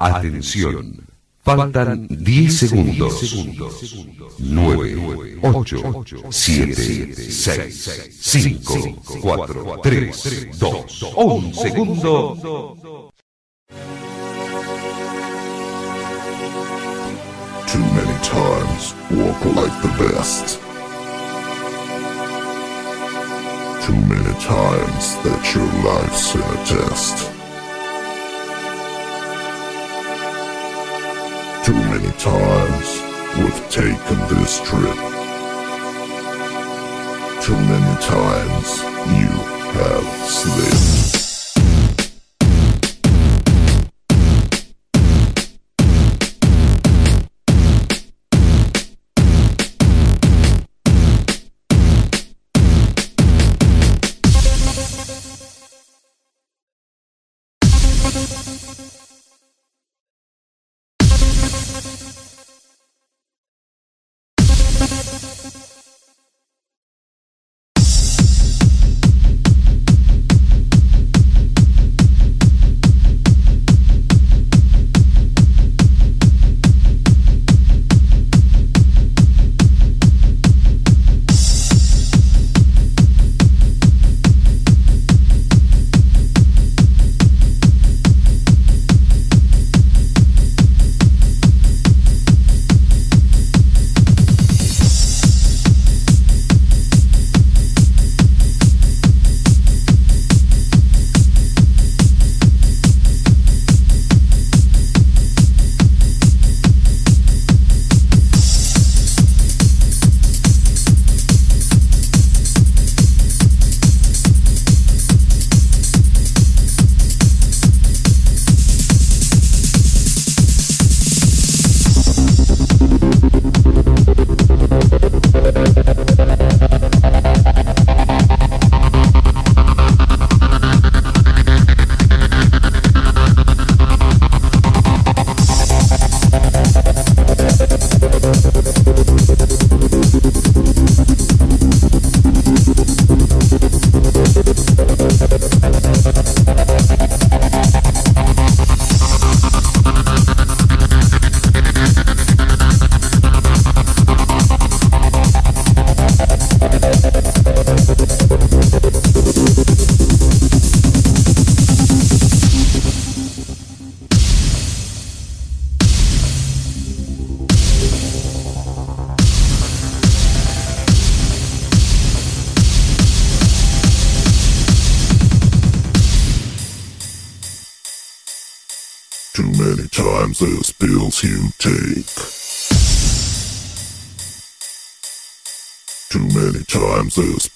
Atención. Faltan 10 segundos. 9, 8, 7, 6, 5, 4, 3, 2, 1 segundo. Too many times walk like the best. Too many times that your life's in a test. Many times we've taken this trip. Too many times you have slipped. Texas.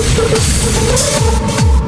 Let's go.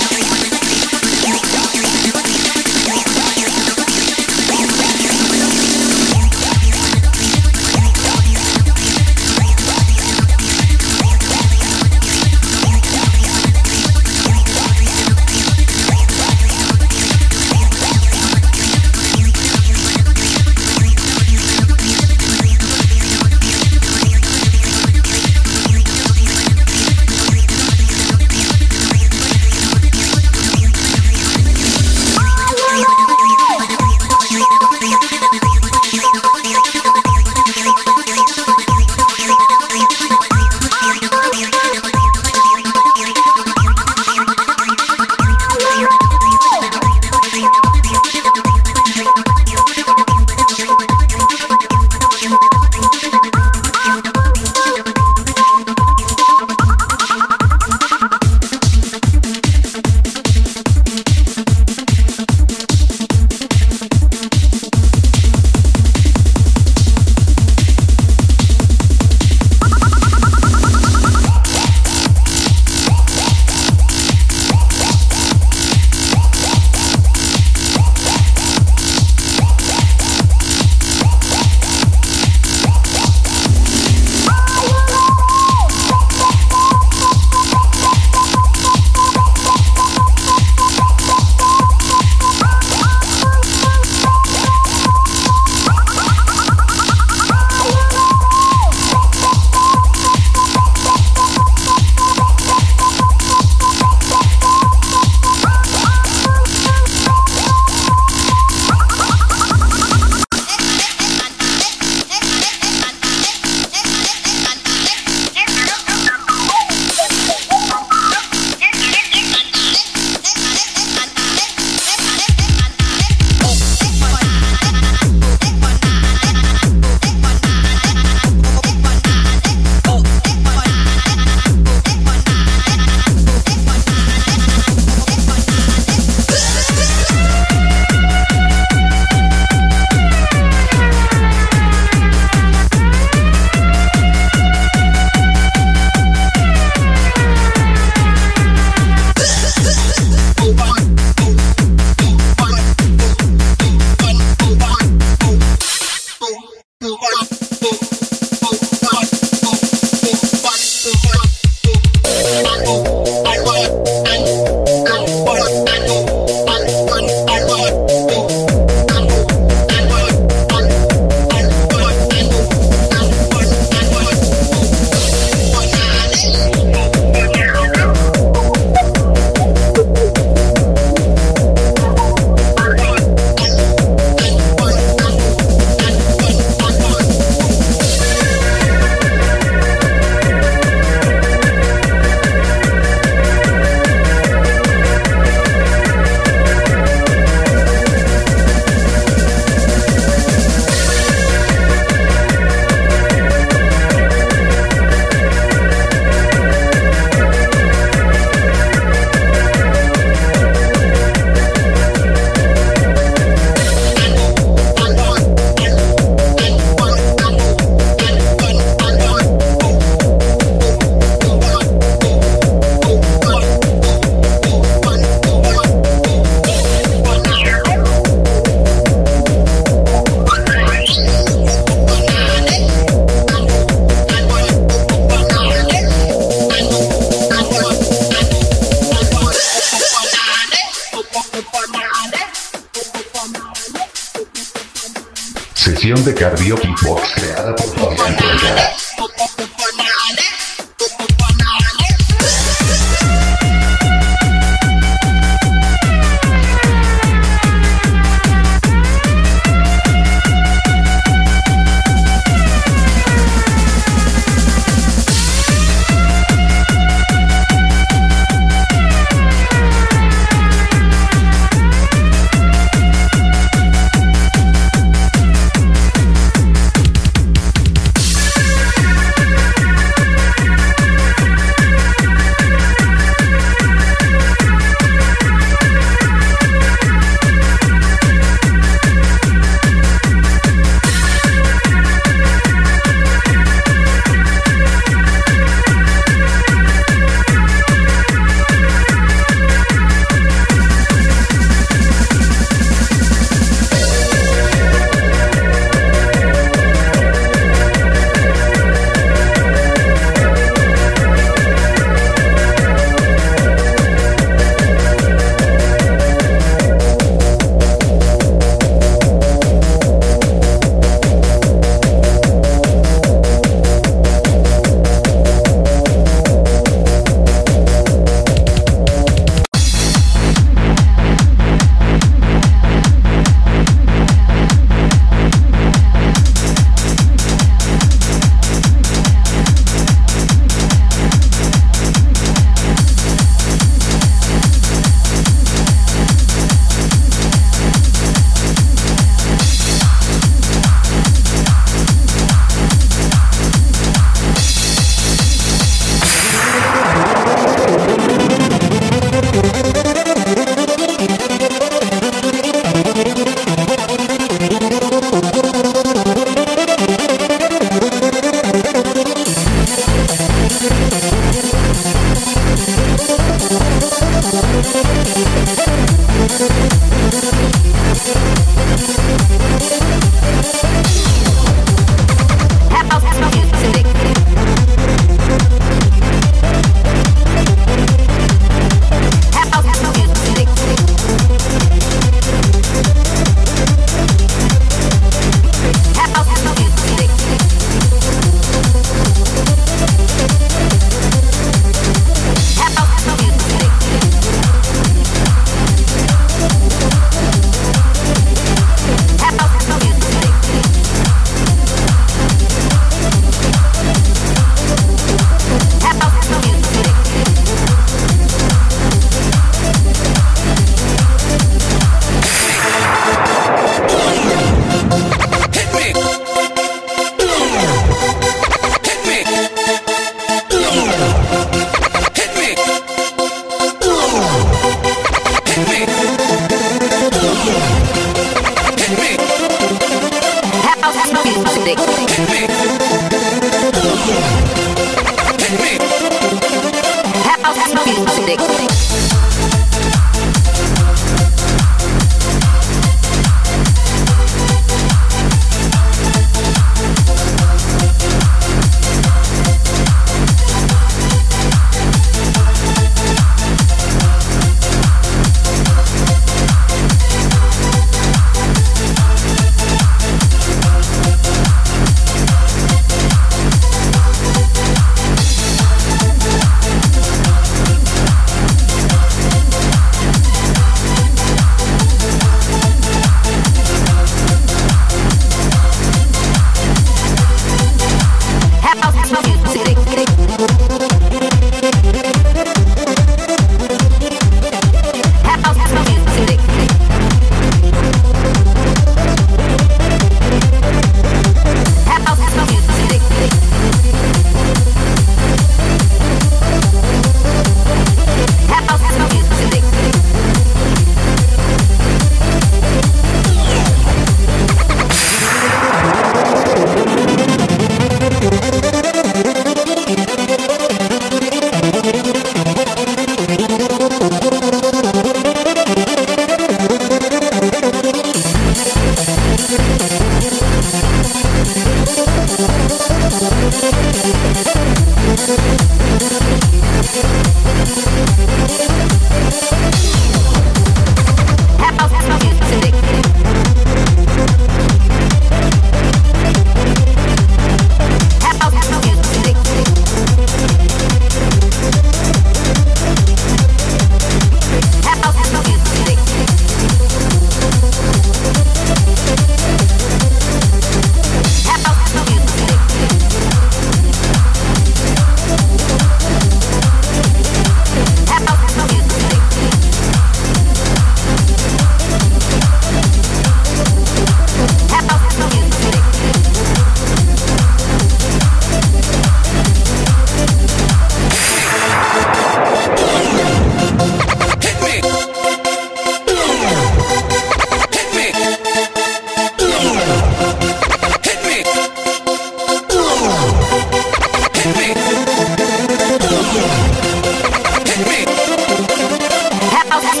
House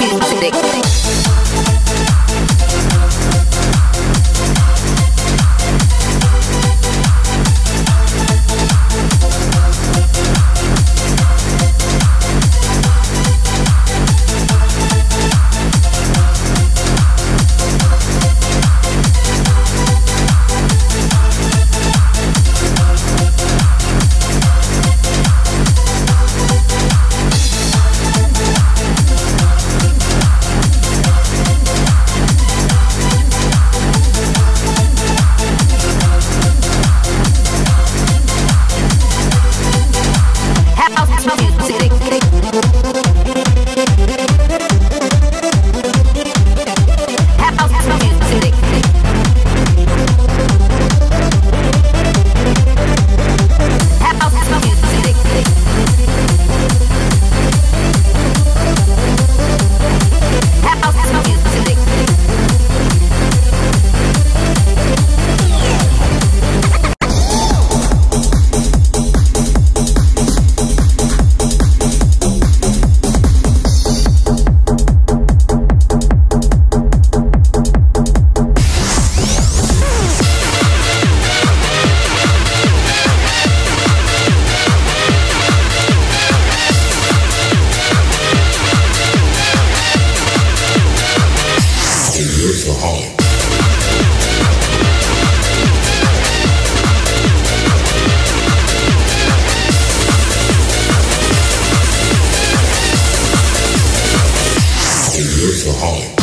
music. for home.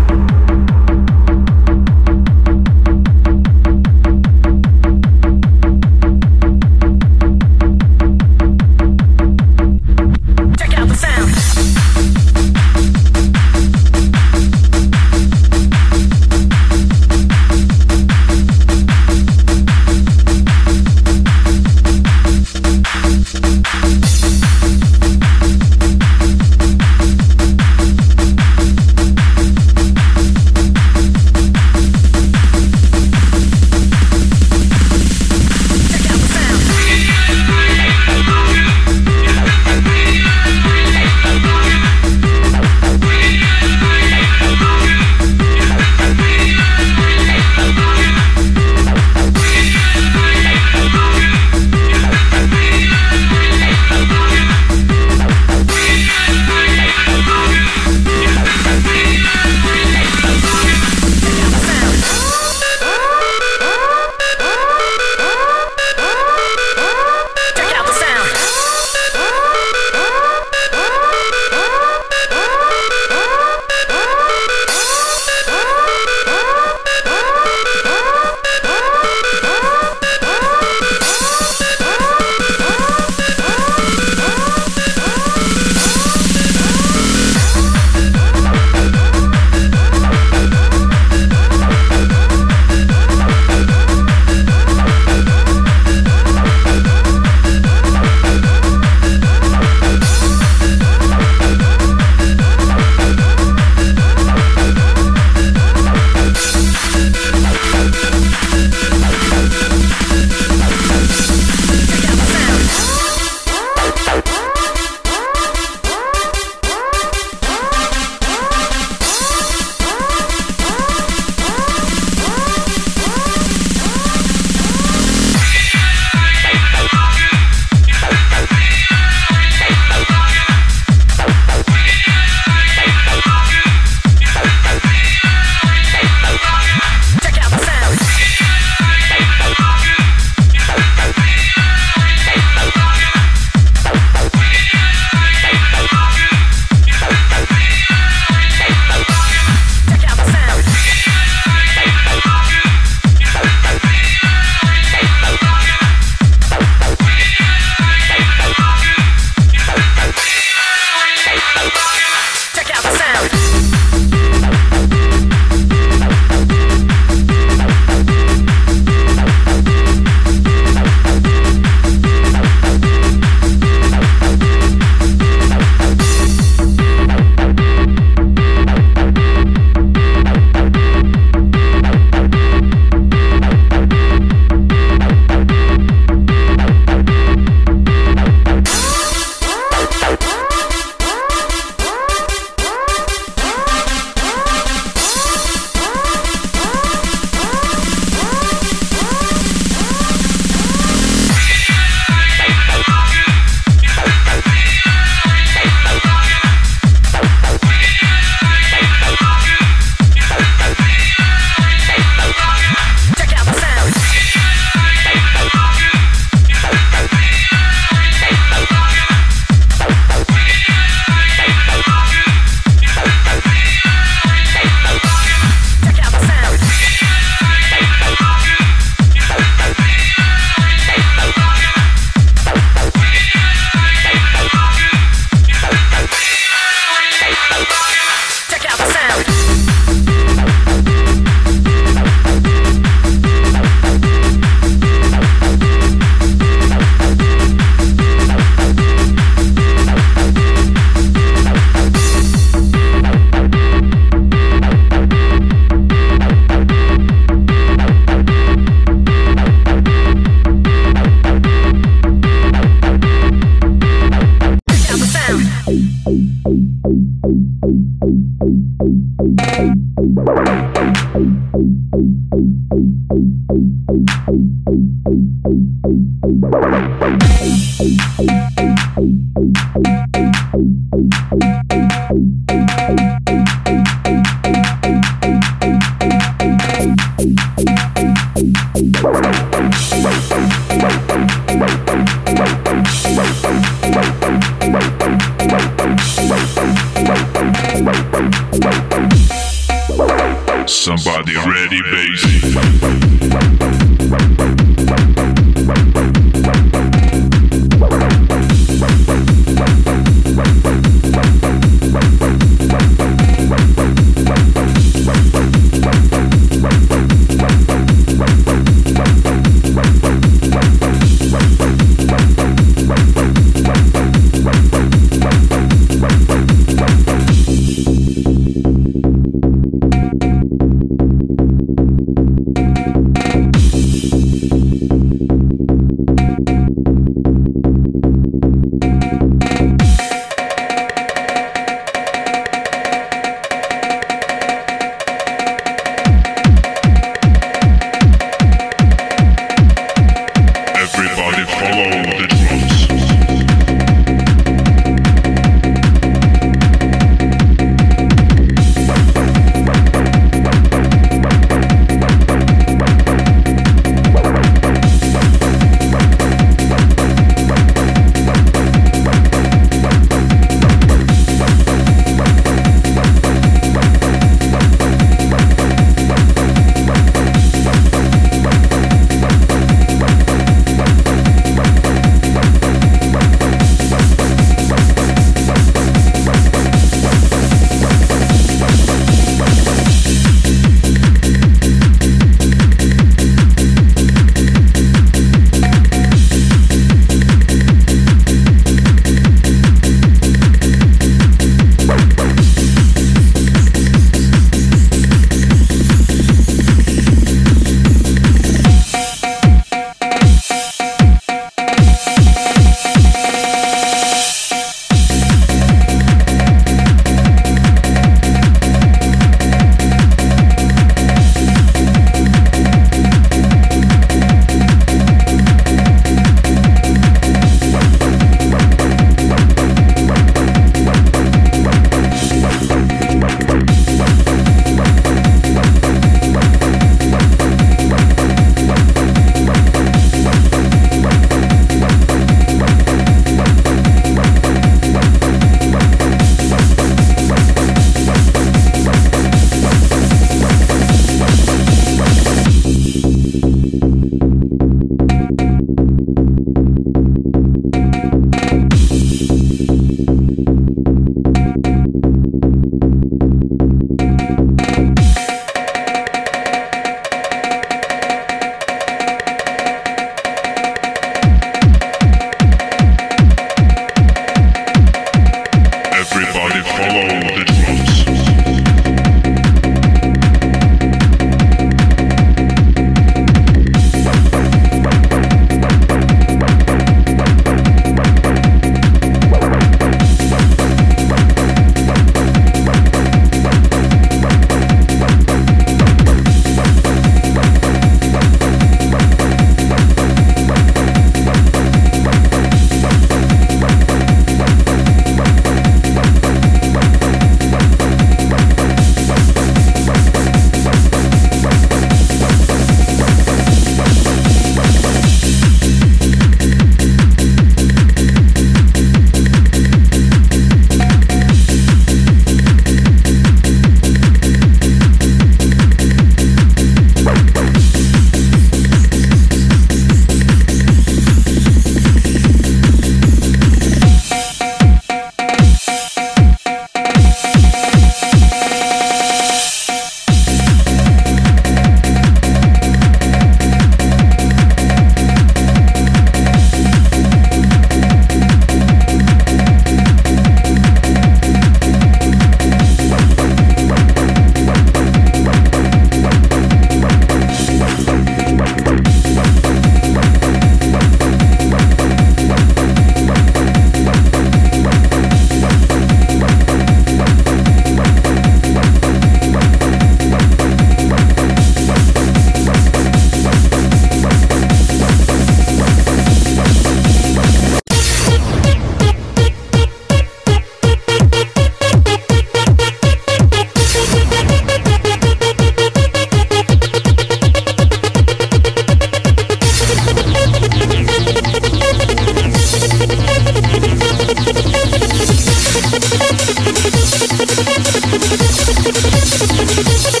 Thank you.